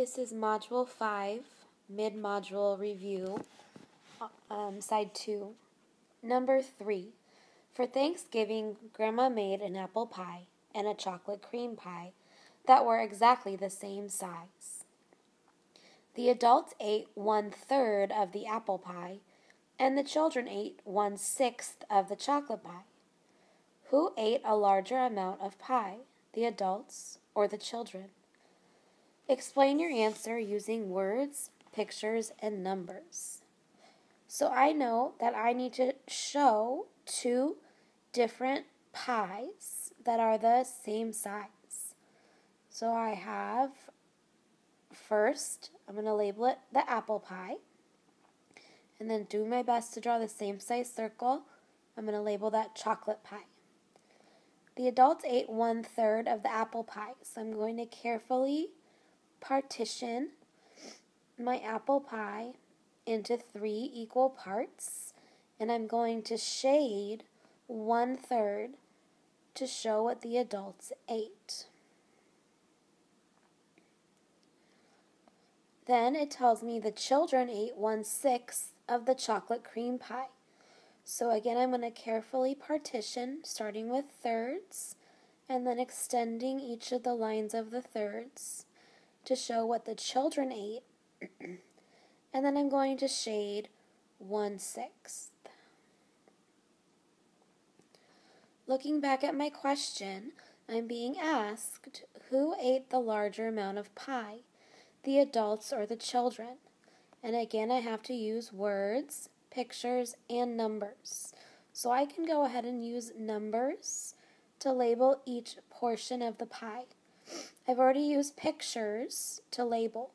This is Module 5, Mid-Module Review, um, Side 2. Number 3. For Thanksgiving, Grandma made an apple pie and a chocolate cream pie that were exactly the same size. The adults ate one third of the apple pie, and the children ate one sixth of the chocolate pie. Who ate a larger amount of pie, the adults or the children? Explain your answer using words, pictures, and numbers. So I know that I need to show two different pies that are the same size. So I have first, I'm going to label it the apple pie. And then do my best to draw the same size circle. I'm going to label that chocolate pie. The adults ate one third of the apple pie, so I'm going to carefully partition my apple pie into three equal parts and I'm going to shade one third to show what the adults ate. Then it tells me the children ate one sixth of the chocolate cream pie. So again, I'm going to carefully partition, starting with thirds, and then extending each of the lines of the thirds to show what the children ate, and then I'm going to shade one sixth. Looking back at my question, I'm being asked who ate the larger amount of pie, the adults or the children? And again, I have to use words, pictures, and numbers. So I can go ahead and use numbers to label each portion of the pie. I've already used pictures to label.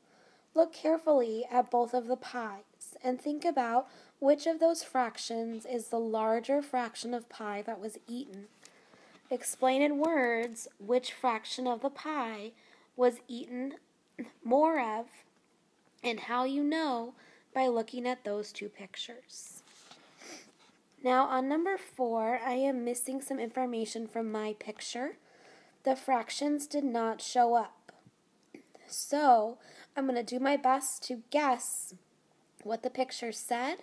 Look carefully at both of the pies and think about which of those fractions is the larger fraction of pie that was eaten. Explain in words which fraction of the pie was eaten more of and how you know by looking at those two pictures. Now on number four, I am missing some information from my picture the fractions did not show up. So I'm going to do my best to guess what the picture said,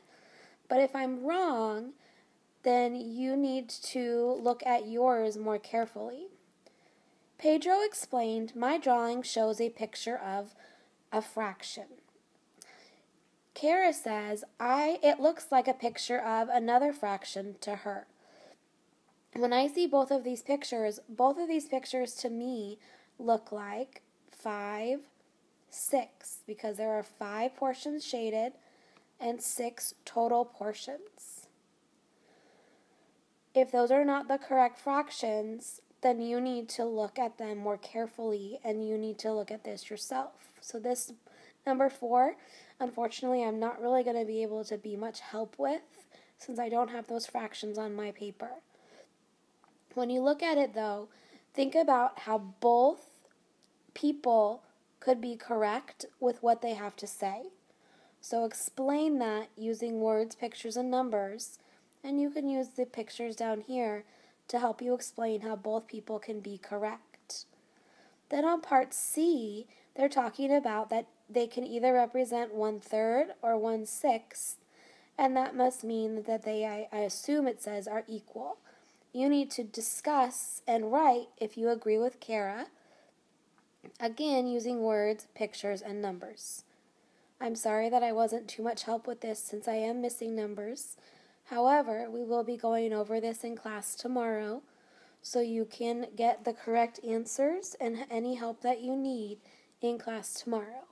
but if I'm wrong, then you need to look at yours more carefully. Pedro explained, My drawing shows a picture of a fraction. Kara says, I it looks like a picture of another fraction to her when I see both of these pictures, both of these pictures to me look like 5, 6, because there are 5 portions shaded and 6 total portions. If those are not the correct fractions, then you need to look at them more carefully and you need to look at this yourself. So, this number 4, unfortunately, I'm not really going to be able to be much help with since I don't have those fractions on my paper. When you look at it, though, think about how both people could be correct with what they have to say. So explain that using words, pictures, and numbers, and you can use the pictures down here to help you explain how both people can be correct. Then on part C, they're talking about that they can either represent one third or one sixth, and that must mean that they, I, I assume it says, are equal you need to discuss and write if you agree with Kara, again using words, pictures, and numbers. I'm sorry that I wasn't too much help with this since I am missing numbers. However, we will be going over this in class tomorrow so you can get the correct answers and any help that you need in class tomorrow.